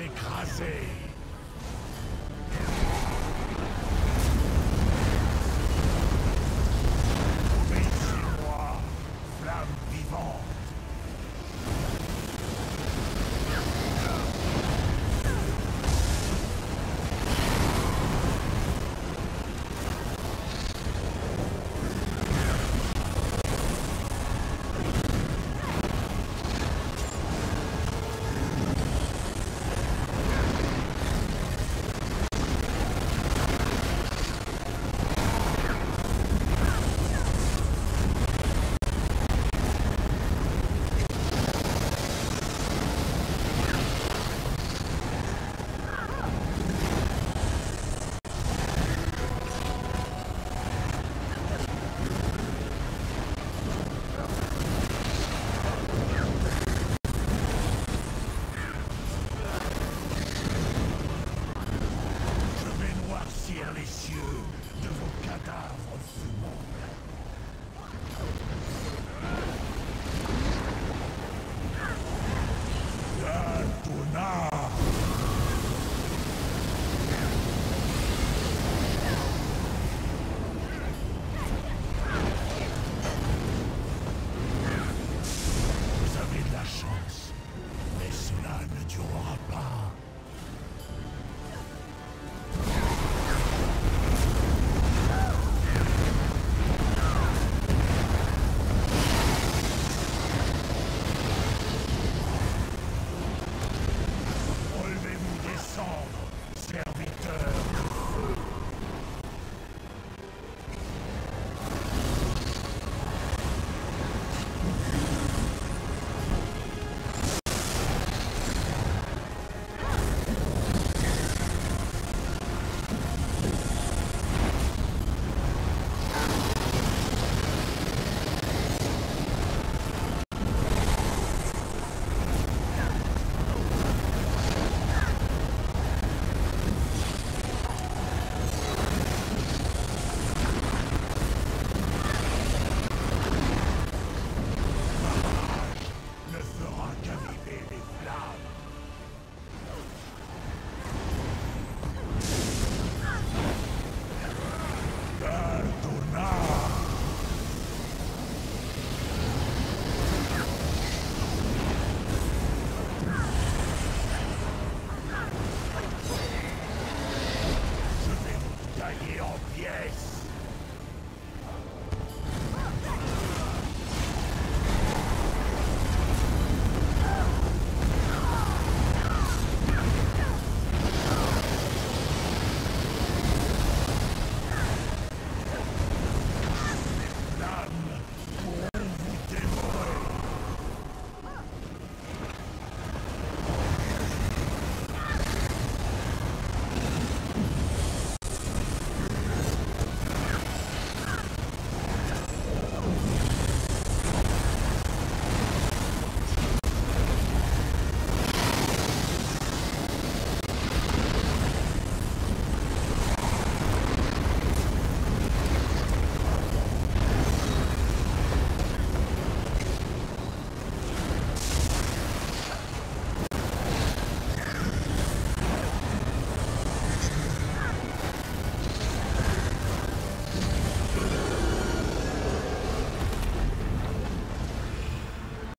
écrasé.